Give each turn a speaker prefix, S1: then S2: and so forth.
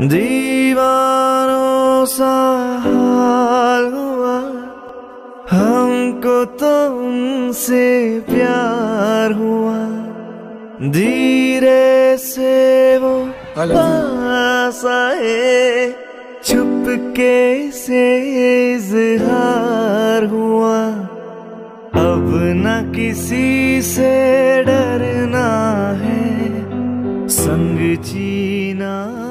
S1: दीवानों सा हाल हुआ। हमको तो उनसे प्यार हुआ। धीरे से वो पास आए। चुपके से इजहार हुआ। अब न किसी से डरना है। संग जीना